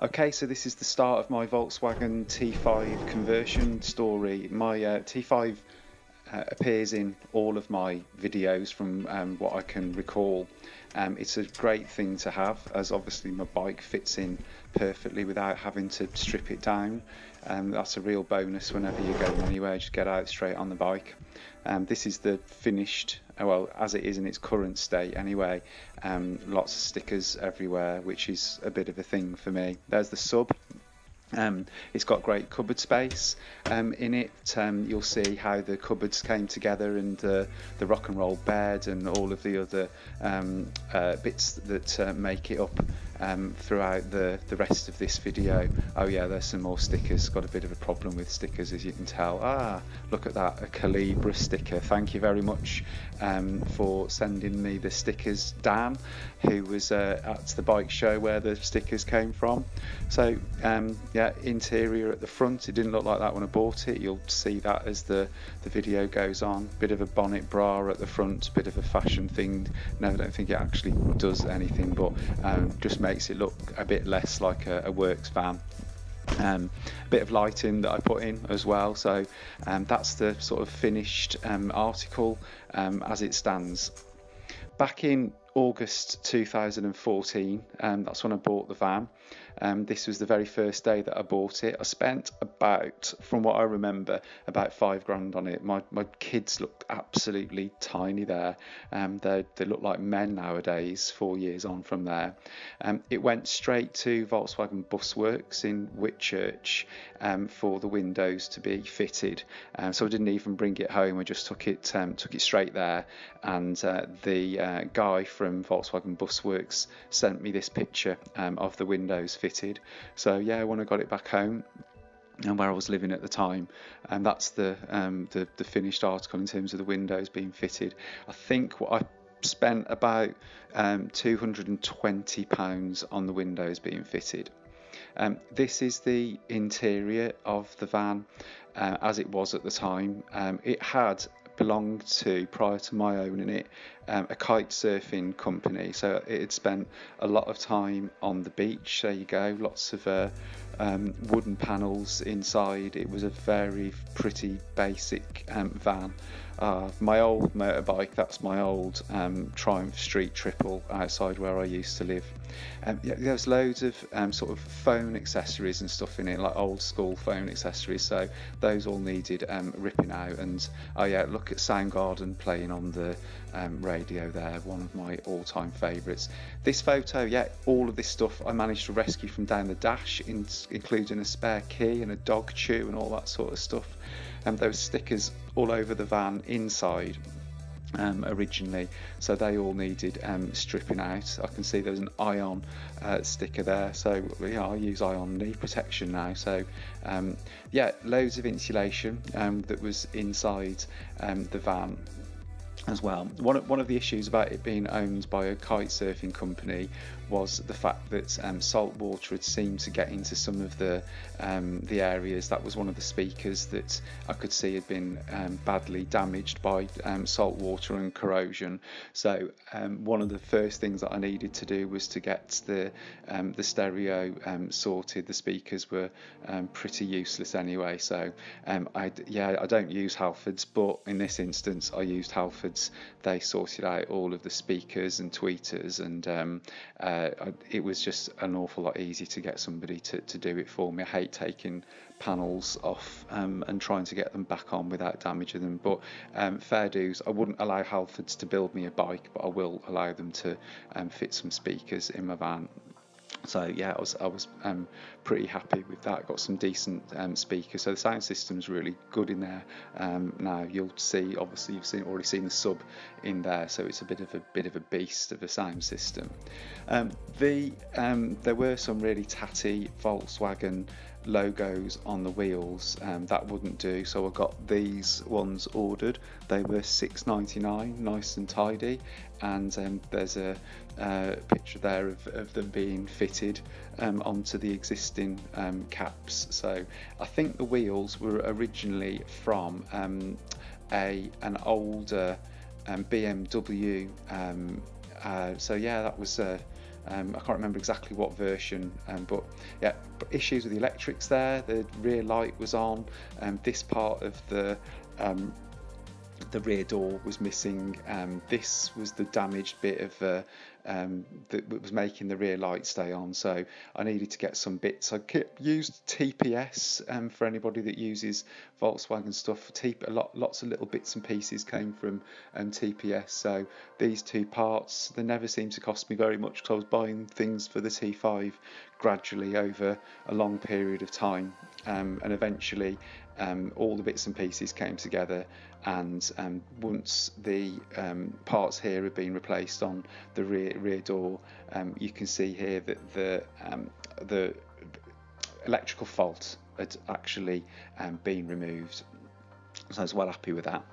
Okay, so this is the start of my Volkswagen T5 conversion story. My uh, T5 uh, appears in all of my videos from um, what I can recall. Um, it's a great thing to have as obviously my bike fits in perfectly without having to strip it down. Um, that's a real bonus whenever you're going anywhere, just get out straight on the bike. Um, this is the finished, uh, well, as it is in its current state anyway. Um, lots of stickers everywhere, which is a bit of a thing for me. There's the sub. Um, it's got great cupboard space um, in it. Um, you'll see how the cupboards came together and uh, the rock and roll bed and all of the other um, uh, bits that uh, make it up um, throughout the, the rest of this video. Oh yeah, there's some more stickers. Got a bit of a problem with stickers as you can tell. Ah, look at that, a Calibre sticker. Thank you very much um, for sending me the stickers, Dan, who was uh, at the bike show where the stickers came from. So um, yeah, interior at the front. It didn't look like that when I bought it. You'll see that as the, the video goes on. Bit of a bonnet bra at the front, bit of a fashion thing. No, I don't think it actually does anything, but um, just makes it look a bit less like a, a works van. Um, a bit of lighting that I put in as well. So um, that's the sort of finished um, article um, as it stands. Back in August 2014, um, that's when I bought the van. Um, this was the very first day that I bought it. I spent about, from what I remember, about five grand on it. My my kids looked absolutely tiny there. Um, they they look like men nowadays. Four years on from there, um, it went straight to Volkswagen Buswerks in Whitchurch um, for the windows to be fitted. Um, so I didn't even bring it home. I just took it um, took it straight there, and uh, the uh, guy from Volkswagen Buswerks sent me this picture um, of the windows fitted. So yeah, when I got it back home, and where I was living at the time, and that's the, um, the the finished article in terms of the windows being fitted. I think what I spent about um, 220 pounds on the windows being fitted. Um, this is the interior of the van uh, as it was at the time. Um, it had belonged to prior to my owning it um, a kite surfing company so it had spent a lot of time on the beach there you go lots of uh, um, wooden panels inside it was a very pretty basic um, van uh, my old motorbike, that's my old um, Triumph Street Triple outside where I used to live. Um, yeah, there's loads of um, sort of phone accessories and stuff in it, like old school phone accessories. So those all needed ripping out. And oh yeah, look at Soundgarden playing on the um, radio there, one of my all-time favourites. This photo, yeah, all of this stuff I managed to rescue from down the dash, in, including a spare key and a dog chew and all that sort of stuff and those stickers all over the van inside um, originally, so they all needed um, stripping out. I can see there's an ion uh, sticker there, so yeah, I use ion knee protection now. So um, yeah, loads of insulation um, that was inside um, the van as well. One one of the issues about it being owned by a kite surfing company was the fact that um, salt water had seemed to get into some of the um, the areas. That was one of the speakers that I could see had been um, badly damaged by um, salt water and corrosion. So um, one of the first things that I needed to do was to get the um, the stereo sorted. The speakers were pretty useless anyway. So I yeah I don't use Halfords, but in this instance I used Halfords. They sorted out all of the speakers and tweeters and uh, uh, it was just an awful lot easier to get somebody to, to do it for me. I hate taking panels off um, and trying to get them back on without damaging them. But um, fair dues, I wouldn't allow Halfords to build me a bike, but I will allow them to um, fit some speakers in my van so yeah, I was I was um, pretty happy with that. Got some decent um, speakers, so the sound system's really good in there. Um, now you'll see, obviously you've seen already seen the sub in there, so it's a bit of a bit of a beast of a sound system. Um, the um, there were some really tatty Volkswagen logos on the wheels um, that wouldn't do. So I got these ones ordered. They were 6.99 nice and tidy. And um, there's a uh, picture there of, of, them being fitted um, onto the existing um, caps. So I think the wheels were originally from um, a an older um, BMW uh, so yeah that was uh, Um, I can't remember exactly what version, um, but yeah, issues with the electrics there. The rear light was on. Um, this part of the um, the rear door was missing. Um, this was the damaged bit of uh, um, that was making the rear light stay on. So I needed to get some bits. I used TPS um, for anybody that uses Volkswagen stuff. T- a lot, lots of little bits and pieces came from um, TPS. So these two parts, they never seemed to cost me very much because I was buying things for the T5 gradually over a long period of time. Um, and eventually um, all the bits and pieces came together and um, once the um, parts here have been replaced on the rear rear door um, you can see here that the um, the electrical fault had actually been removed. So I was well happy with that.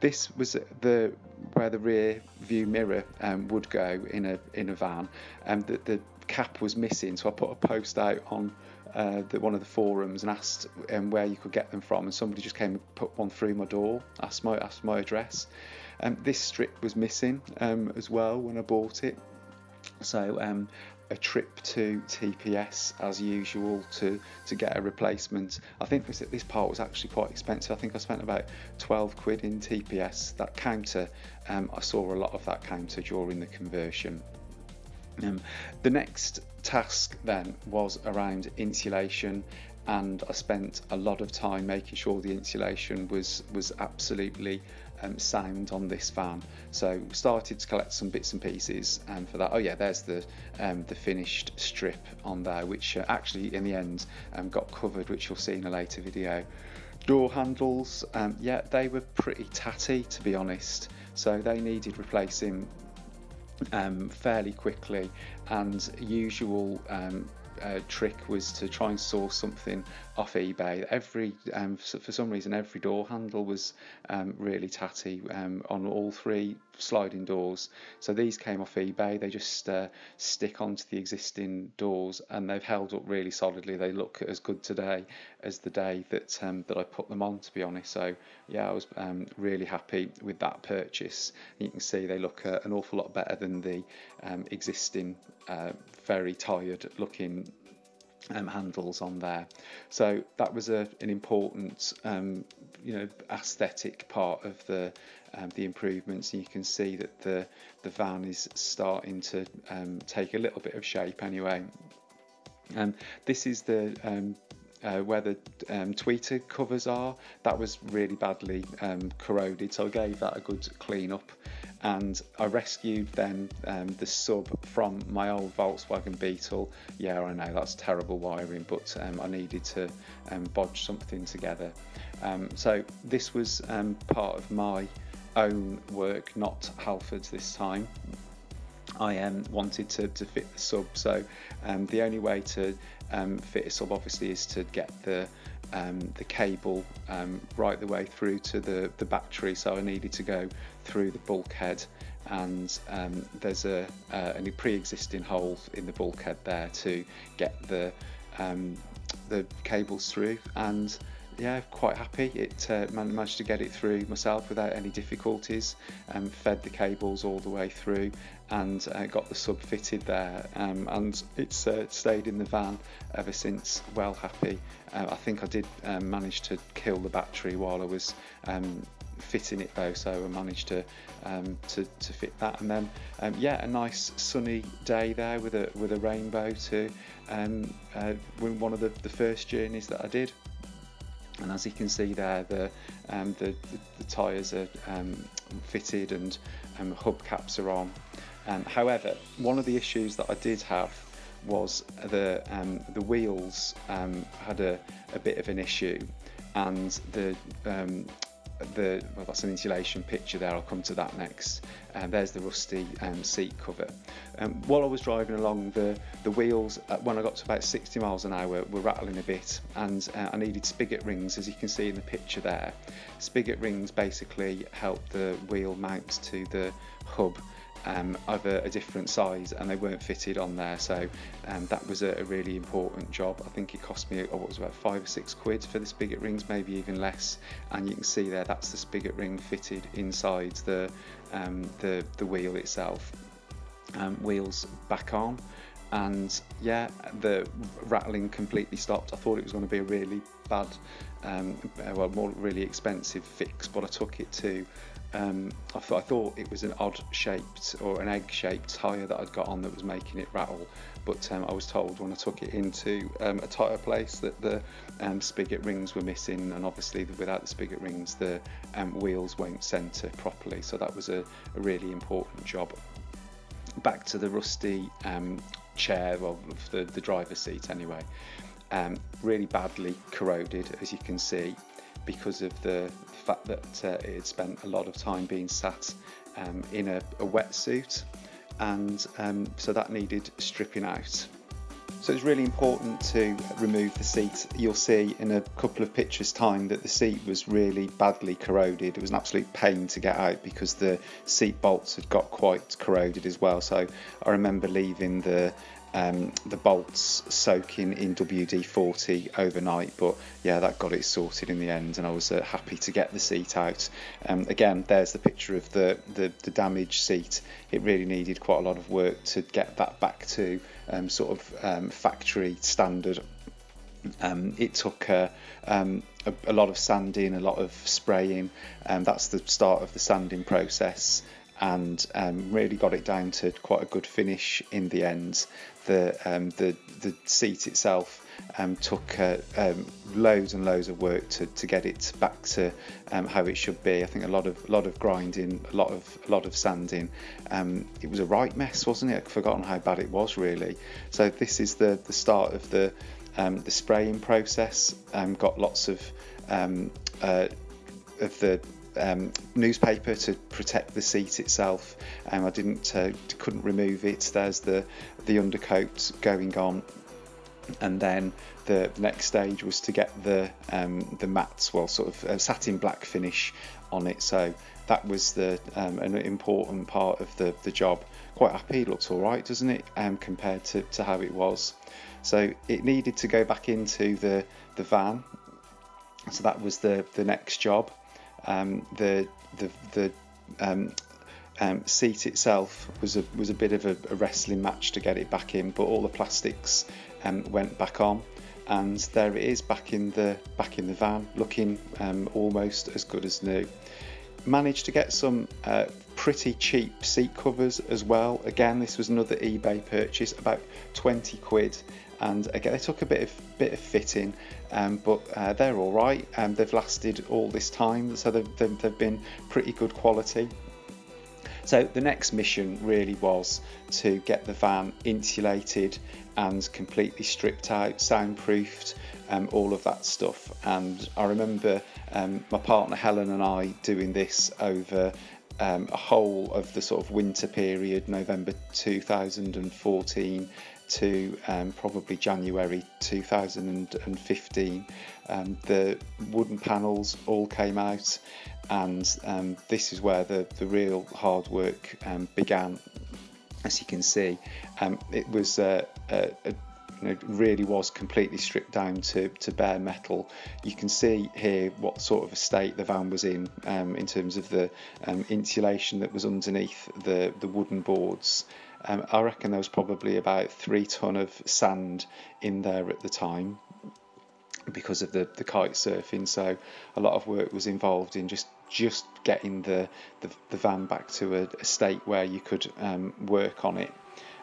This was the where the rear view mirror would go in a in a van and the, the cap was missing so I put a post out on uh, the, one of the forums and asked um, where you could get them from, and somebody just came and put one through my door, asked my asked my address. Um, this strip was missing um, as well when I bought it, so um, a trip to TPS as usual to to get a replacement. I think this this part was actually quite expensive. I think I spent about 12 quid in TPS. That counter, um, I saw a lot of that counter during the conversion. Um, the next task then was around insulation and I spent a lot of time making sure the insulation was was absolutely um, sound on this van. So started to collect some bits and pieces and for that. Oh yeah, there's the um, the finished strip on there, which uh, actually in the end um, got covered, which you'll see in a later video. Door handles, um, yeah, they were pretty tatty to be honest. So they needed replacing um, fairly quickly and usual um, uh, trick was to try and source something off eBay. Every um, for some reason, every door handle was um, really tatty um, on all three sliding doors. So these came off eBay. They just uh, stick onto the existing doors, and they've held up really solidly. They look as good today as the day that um, that I put them on. To be honest, so yeah, I was um, really happy with that purchase. You can see they look uh, an awful lot better than the um, existing uh, very tired looking um, handles on there. So that was a, an important, um, you know, aesthetic part of the um, the improvements. And you can see that the the van is starting to um, take a little bit of shape anyway. And this is the um, uh, where the um, tweeter covers are. That was really badly um, corroded, so I gave that a good clean up. And I rescued then um, the sub from my old Volkswagen Beetle. Yeah, I know that's terrible wiring, but um, I needed to um, bodge something together. Um, so this was part of my own work, not Halford's this time. I um, wanted to, to fit the sub. So um, the only way to um, fit a sub obviously is to get the um, the cable um, right the way through to the, the battery. So I needed to go through the bulkhead and um, there's a, a, a pre-existing hole in the bulkhead there to get the the cables through and yeah, quite happy. It uh, managed to get it through myself without any difficulties. Um, fed the cables all the way through and uh, got the sub fitted there. Um, and it's uh, stayed in the van ever since. Well happy. Uh, I think I did um, manage to kill the battery while I was um, fitting it though, so I managed to um, to, to fit that. And then um, yeah, a nice sunny day there with a with a rainbow too um, uh, one of the, the first journeys that I did and as you can see there the um, the, the, the tyres are um, fitted and um, hubcaps are on. Um, however one of the issues that I did have was the um, the wheels um, had a, a bit of an issue. And the the well that's an insulation picture there I'll come to that next. And um, there's the rusty um, seat cover. Um, while I was driving along the the wheels uh, when I got to about 60 miles an hour were rattling a bit and uh, I needed spigot rings as you can see in the picture there. Spigot rings basically help the wheel mount to the hub um, of a, a, different size and they weren't fitted on there so um, that was a, a, really important job I think it cost me oh, what was about five or six quid for the spigot rings maybe even less and you can see there that's the spigot ring fitted inside the um, the, the wheel itself um, wheels back on and yeah, the rattling completely stopped. I thought it was going to be a really bad, um, well, more really expensive fix, but I took it to. Um, I, thought, I thought it was an odd shaped or an egg shaped tyre that I'd got on that was making it rattle, but um, I was told when I took it into um, a tyre place that the um, spigot rings were missing, and obviously without the spigot rings, the um, wheels won't centre properly. So that was a, a really important job back to the rusty um, chair, of the, the driver's seat anyway, um, really badly corroded, as you can see, because of the fact that uh, it had spent a lot of time being sat um, in a, a wetsuit, and um, so that needed stripping out. So it's really important to remove the seat. You'll see in a couple of pictures time that the seat was really badly corroded. It was an absolute pain to get out because the seat bolts had got quite corroded as well. So I remember leaving the um, the bolts soaking in WD-40 overnight but yeah that got it sorted in the end and I was uh, happy to get the seat out. Um, again there's the picture of the, the, the damaged seat. It really needed quite a lot of work to get that back to um, sort of um, factory standard. Um, it took uh, um, a, a, lot of sanding, a lot of spraying, and that's the start of the sanding process and um, really got it down to quite a good finish in the end. The um, the the seat itself um, took uh, um, loads and loads of work to, to get it back to um, how it should be. I think a lot of lot of grinding, a lot of a lot of sanding. Um, it was a right mess, wasn't it? I'd forgotten how bad it was really. So this is the the start of the the spraying process. got lots of uh, of the um, newspaper to protect the seat itself. Um, I didn't uh, couldn't remove it. There's the the undercoat going on, and then the next stage was to get the um, the mats, well, sort of uh, satin black finish on it. So that was the um, an important part of the the job. Quite happy, looks all right, doesn't it? Um, compared to, to how it was. So it needed to go back into the the van. So that was the the next job. Um, the the the um, um, seat itself was a was a bit of a, a, wrestling match to get it back in, but all the plastics um, went back on, and there it is back in the back in the van, looking um, almost as good as new. Managed to get some uh, pretty cheap seat covers as well. Again, this was another eBay purchase, about 20 quid, and again they took a bit of bit of fitting um, but uh, they're all right um, they've lasted all this time so they've, they've, they've been pretty good quality so the next mission really was to get the van insulated and completely stripped out, soundproofed, um, all of that stuff. And I remember um, my partner Helen and I doing this over um, a whole of the sort of winter period, November 2014 to um, probably January 2015. Um, the wooden panels all came out, and um, this is where the, the real hard work um, began. As you can see, um, it was uh, a, a you know, really was completely stripped down to, to bare metal. You can see here what sort of a state the van was in um, in terms of the um, insulation that was underneath the, the wooden boards. Um, I reckon there was probably about three ton of sand in there at the time because of the, the kite surfing. So a lot of work was involved in just just getting the the, the van back to a, a, state where you could um, work on it.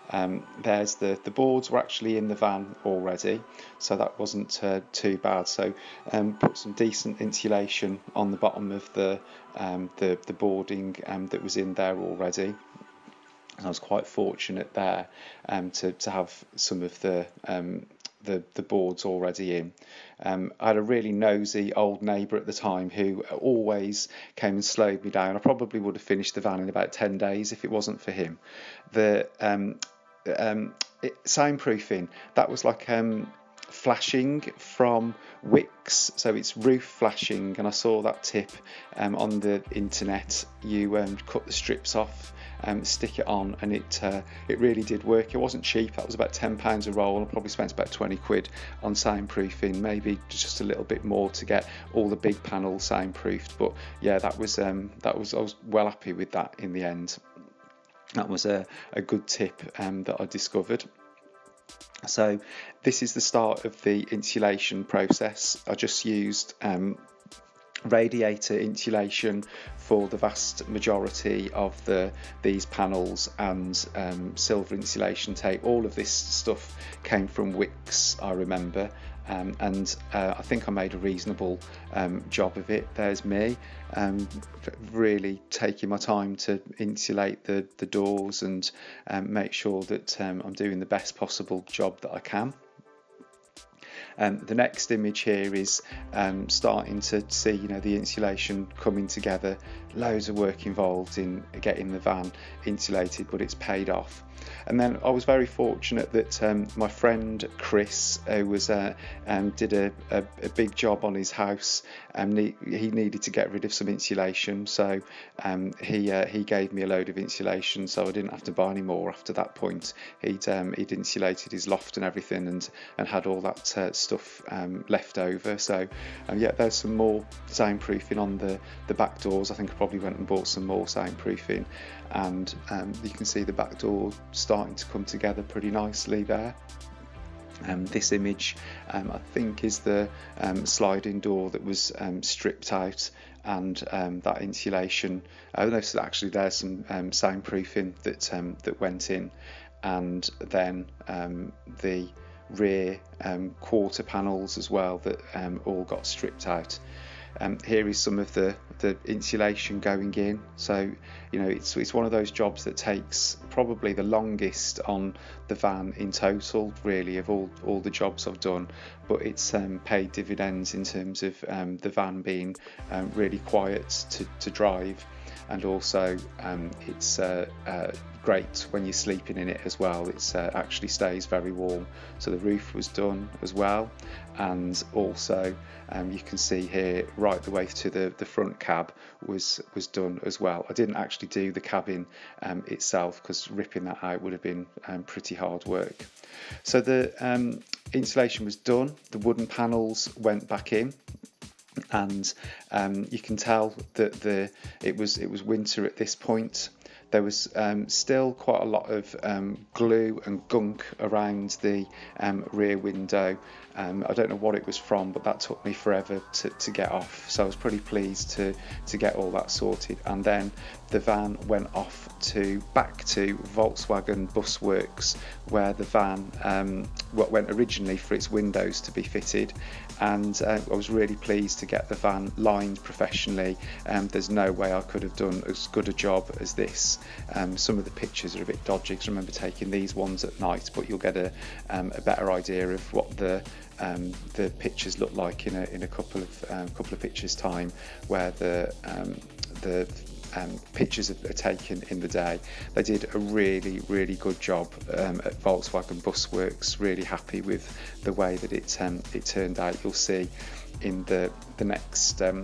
Um, there's the the boards were actually in the van already, so that wasn't uh, too bad. So um, put some decent insulation on the bottom of the um, the the boarding um, that was in there already. I was quite fortunate there um, to to have some of the um, the, the boards already in. Um, I had a really nosy old neighbour at the time who always came and slowed me down. I probably would have finished the van in about 10 days if it wasn't for him. The um, um, it, soundproofing, that was like um, flashing from Wickes, so it's roof flashing, and I saw that tip um, on the internet. You um, cut the strips off um, stick it on, and it uh, it really did work. It wasn't cheap. That was about ten pounds a roll. I probably spent about twenty quid on soundproofing, maybe just a little bit more to get all the big panels soundproofed. But yeah, that was um, that was I was well happy with that in the end. That was a, a good tip um, that I discovered. So this is the start of the insulation process. I just used um, radiator insulation for the vast majority of the these panels and um, silver insulation tape all of this stuff came from Wickes I remember um, and uh, I think I made a reasonable um, job of it. There's me um, really taking my time to insulate the, the doors and um, make sure that um, I'm doing the best possible job that I can um, the next image here is um, starting to see you know the insulation coming together. Loads of work involved in getting the van insulated, but it's paid off. And then I was very fortunate that um, my friend Chris, who was uh, um, did a, a, a, big job on his house, and he, he needed to get rid of some insulation, so um, he uh, he gave me a load of insulation, so I didn't have to buy any more after that point. He'd um, he'd insulated his loft and everything, and and had all that uh, stuff um, left over. So um, yeah, there's some more soundproofing on the the back doors. I think I probably went and bought some more soundproofing, and um, you can see the back door starting to come together pretty nicely there. Um, this image, um, I think, is the um, sliding door that was um, stripped out, and um, that insulation. Uh, noticed actually there's some um, soundproofing that that went in, and then the rear quarter panels as well that all got stripped out. Um, here is some of the, the insulation going in. So, you know, it's, it's one of those jobs that takes probably the longest on the van in total, really, of all, all the jobs I've done. But it's um, paid dividends in terms of um, the van being um, really quiet to, to drive and also um, it's uh, uh, great when you're sleeping in it as well. It uh, actually stays very warm. So the roof was done as well, and also um, you can see here right the way to the, the front cab was was done as well. I didn't actually do the cabin um, itself because ripping that out would have been um, pretty hard work. So the um, insulation was done. The wooden panels went back in and um, you can tell that the it was it was winter at this point. There was um, still quite a lot of um, glue and gunk around the um, rear window. Um, I don't know what it was from, but that took me forever to, to get off. So I was pretty pleased to to get all that sorted. And then the van went off to back to Volkswagen Buswerks, where the van um, what went originally for its windows to be fitted, and uh, I was really pleased to get the van lined professionally. Um, there's no way I could have done as good a job as this. Um, some of the pictures are a bit dodgy because I remember taking these ones at night, but you'll get a, um, a better idea of what the um, the pictures look like in a, in a couple of um, couple of pictures time, where the um, the um, pictures are taken in the day. They did a really, really good job um, at Volkswagen Buswerks. Really happy with the way that it um, it turned out. You'll see in the the next um,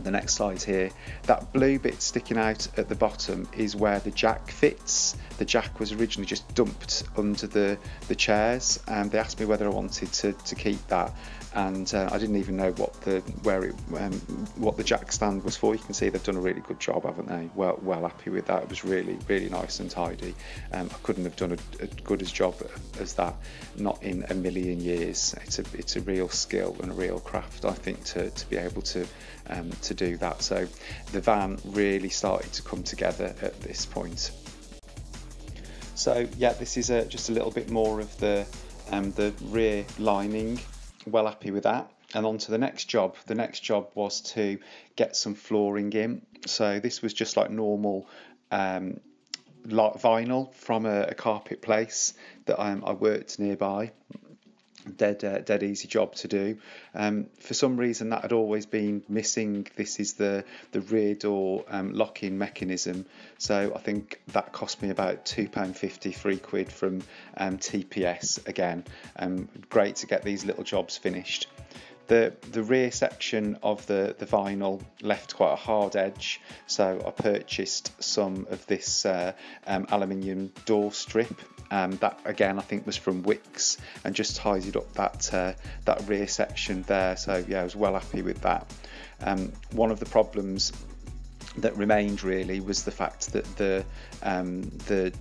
the next slide here, that blue bit sticking out at the bottom is where the jack fits. The jack was originally just dumped under the, the chairs and they asked me whether I wanted to, to keep that and uh, I didn't even know what the where it um, what the jack stand was for. You can see they've done a really good job, haven't they? Well, well happy with that. It was really really nice and tidy. Um, I couldn't have done a, a good as job as that, not in a million years. It's a it's a real skill and a real craft, I think, to, to be able to um, to do that. So the van really started to come together at this point. So yeah, this is a, just a little bit more of the um, the rear lining well happy with that. And on to the next job. The next job was to get some flooring in. So this was just like normal um, vinyl from a, a, carpet place that I worked nearby dead uh, dead easy job to do. Um, for some reason, that had always been missing. This is the the rear door um, locking mechanism. So I think that cost me about two pound fifty, three quid from um, TPS again. Um, great to get these little jobs finished. The, the rear section of the, the vinyl left quite a hard edge, so I purchased some of this uh, um, aluminium door strip um, that again I think was from Wickes and just tidied up that uh, that rear section there. So yeah, I was well happy with that. Um, one of the problems that remained really was the fact that the um, the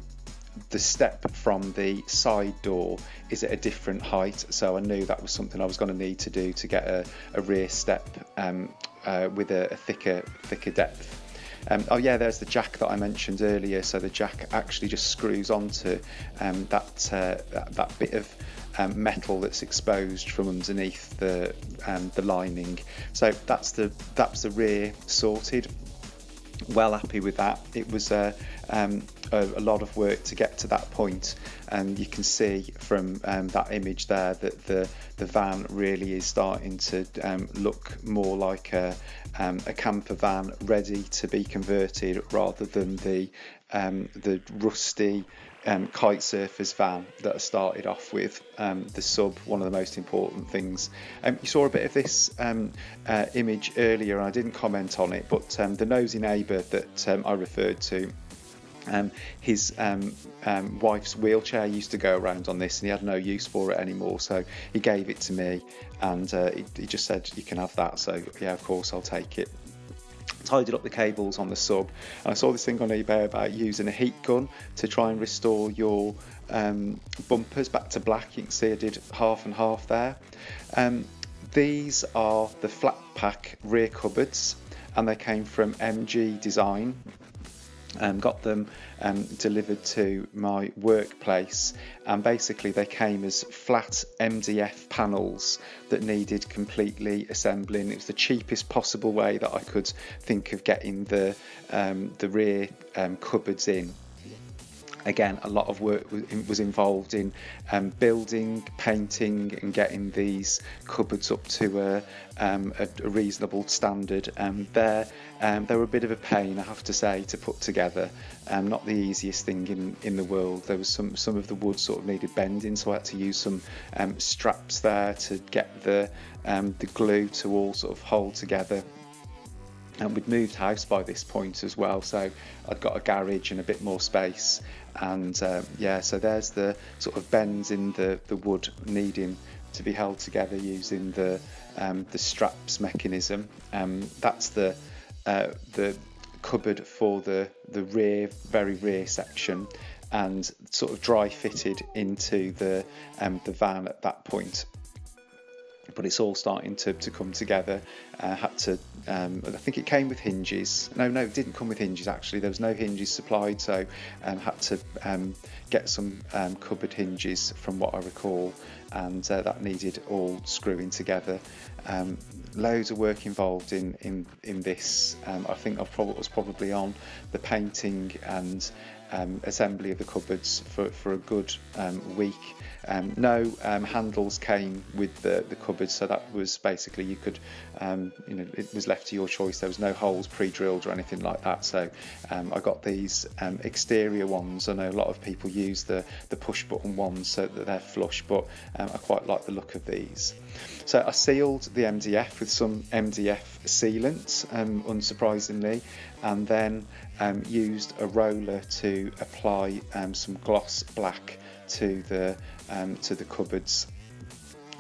the step from the side door is at a different height, so I knew that was something I was going to need to do to get a, a rear step um, uh, with a, a, thicker thicker depth. Um, oh yeah, there's the jack that I mentioned earlier. So the jack actually just screws onto um, that, uh, that, that bit of um, metal that's exposed from underneath the um, the lining. So that's the that's the rear sorted. Well happy with that. It was uh, um, a, a, lot of work to get to that point, and you can see from um, that image there that the the van really is starting to um, look more like a, um, a camper van ready to be converted rather than the um, the rusty um, kite surfers van that I started off with. Um, the sub, one of the most important things. Um, you saw a bit of this um, uh, image earlier, and I didn't comment on it, but um, the nosy neighbour that um, I referred to. his wife's wheelchair used to go around on this, and he had no use for it anymore. So he gave it to me, and uh, he, he just said, "You can have that." So yeah, of course I'll take it tidied up the cables on the sub. And I saw this thing on eBay about using a heat gun to try and restore your um, bumpers back to black. You can see I did half and half there. Um, these are the flat pack rear cupboards and they came from MG Design um, got them um, delivered to my workplace and basically they came as flat MDF panels that needed completely assembling. It was the cheapest possible way that I could think of getting the, um, the rear um, cupboards in again, a lot of work was involved in um, building, painting, and getting these cupboards up to a, um, a, reasonable standard. Um, they're, um, they were a bit of a pain, I have to say, to put together. Um, not the easiest thing in, in the world. There was some some of the wood sort of needed bending, so I had to use some um, straps there to get the the glue to all sort of hold together and we'd moved house by this point as well so I'd got a garage and a bit more space. And uh, yeah so there's the sort of bends in the the wood needing to be held together using the um, the straps mechanism. Um, that's the uh, the cupboard for the the rear very rear section and sort of dry fitted into the um, the van at that point but it's all starting to, to come together. Uh, had to, um, I think it came with hinges. No, no, it didn't come with hinges actually. There was no hinges supplied, so um, had to um, get some um, cupboard hinges from what I recall, and uh, that needed all screwing together. Um, loads of work involved in in in this. Um, I think I probably was probably on the painting and um, assembly of the cupboards for, for a good week. Um, no um, handles came with the, the cupboards, so that was basically you could, um, you know, it was left to your choice. There was no holes pre-drilled or anything like that. So um, I got these exterior ones. I know a lot of people use the the push button ones so that they're flush, but I quite like the look of these. So I sealed the MDF with some MDF sealant, unsurprisingly, and then um, used a roller to apply um, some gloss black to the um, to the cupboards.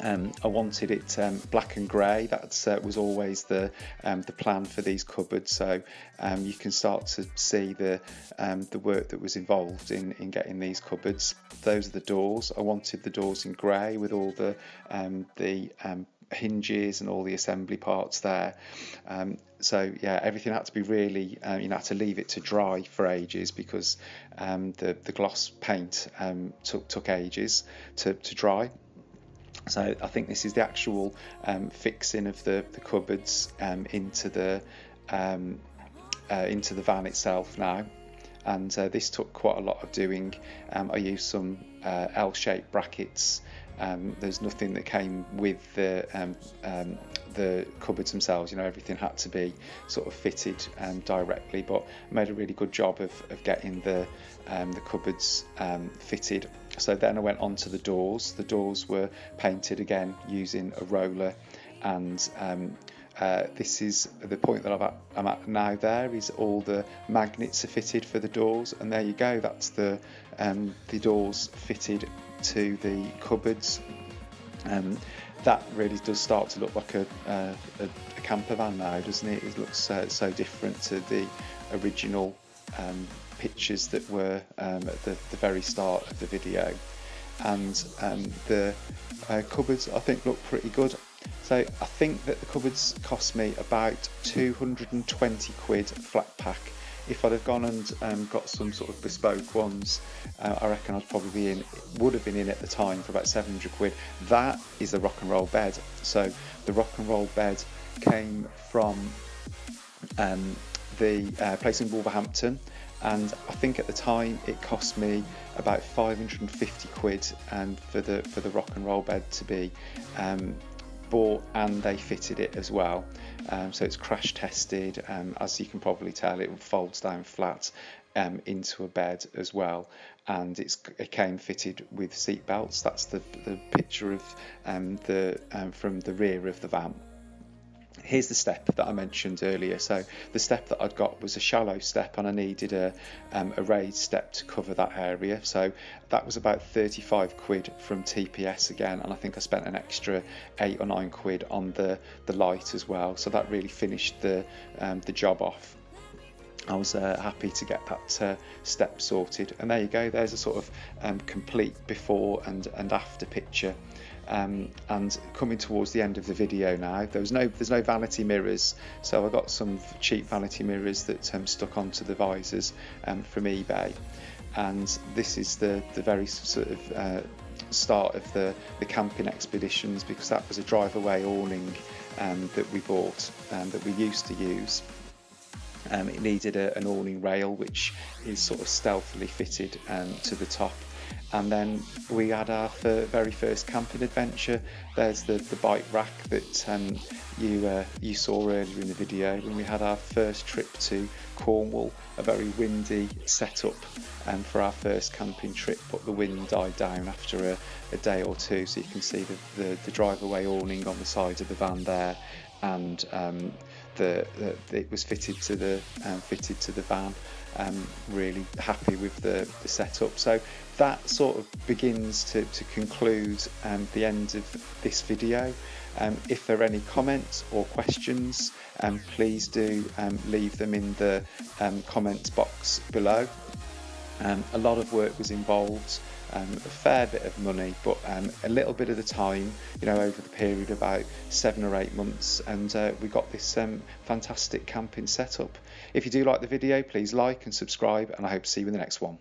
Um, I wanted it um, black and grey. That uh, was always the um, the plan for these cupboards. So um, you can start to see the um, the work that was involved in in getting these cupboards. Those are the doors. I wanted the doors in grey with all the um, the hinges and all the assembly parts there. Um, so yeah, everything had to be really, um, you know, had to leave it to dry for ages because um, the the gloss paint um, took took ages to to dry. So I think this is the actual um, fixing of the the cupboards um, into the uh, into the van itself now and uh, this took quite a lot of doing. Um, I used some uh, L-shaped brackets um, there's nothing that came with the um, um, the cupboards themselves. You know, everything had to be sort of fitted um, directly, but I made a really good job of, of getting the um, the cupboards um, fitted. So then I went on to the doors. The doors were painted again using a roller, and uh, this is the point that at, I'm at now. There is all the magnets are fitted for the doors, and there you go. That's the the doors fitted to the cupboards. Um, that really does start to look like a, a, a camper van now, doesn't it? It looks uh, so different to the original um, pictures that were um, at the, the, very start of the video and um, the uh, cupboards I think look pretty good so I think that the cupboards cost me about 220 quid flat pack if I'd have gone and um, got some sort of bespoke ones, uh, I reckon I'd probably be in, would have been in at the time for about 700 quid. That is the rock and roll bed. So the rock and roll bed came from um, the uh, place in Wolverhampton, and I think at the time it cost me about 550 quid and for the for the rock and roll bed to be um, bought and they fitted it as well. Um, so it's crash tested. Um, as you can probably tell, it folds down flat um, into a bed as well, and it came fitted with seat belts. That's the, the picture of um, the um, from the rear of the van here's the step that I mentioned earlier. So the step that I'd got was a shallow step and I needed a, um, a raised step to cover that area. So that was about 35 quid from TPS again and I think I spent an extra eight or nine quid on the, the light as well. So that really finished the, um, the job off. I was uh, happy to get that uh, step sorted and there you go there's a sort of um, complete before and, and after picture um, and coming towards the end of the video now there was no there's no vanity mirrors. So I got some cheap vanity mirrors that um, stuck onto the visors um, from eBay. And this is the the very sort of uh, start of the the camping expeditions because that was a drive away awning um, that we bought um, that we used to use. Um, it needed a, an awning rail which is sort of stealthily fitted to the top and then we had our very first camping adventure. There's the, the bike rack that um, you uh, you saw earlier in the video. When we had our first trip to Cornwall, a very windy setup um, for our first camping trip, but the wind died down after a, a day or two, so you can see the, the, the drive away awning on the side of the van there, and um, the, it was fitted to the um, fitted to the van. Um, really happy with the, the setup. So that sort of begins to, to conclude um, the end of this video. Um, if there are any comments or questions, um, please do um, leave them in the um, comments box below. A lot of work was involved, um, a fair bit of money, but um, a little bit of the time, you know, over the period about seven or eight months. And uh, we got this um, fantastic camping setup. If you do like the video, please like and subscribe, and I hope to see you in the next one.